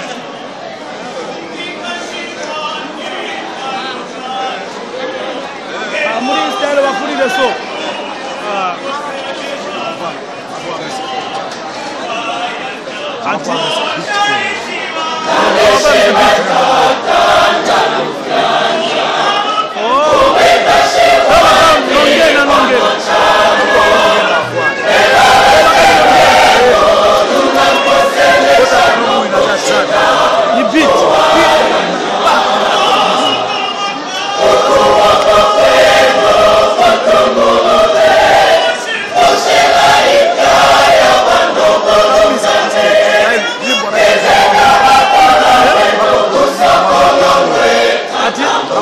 a ah, ah, n t a s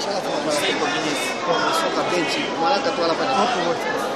chegar a falar. Sim, como disse. Como, só cadente, malata tu ela para.